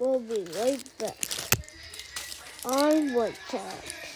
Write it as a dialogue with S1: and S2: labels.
S1: We'll be right back I'm Talk.